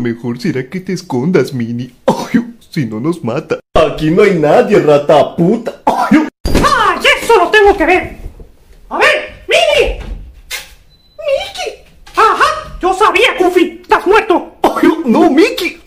mejor será que te escondas, Mini. Ay, si no nos mata. Aquí no hay nadie, rata puta. Ay, ¡Ay, eso lo tengo que ver! A ver, Mini. Mickey. Ajá, yo sabía, Goofy. Estás muerto. Ay, no, Mickey.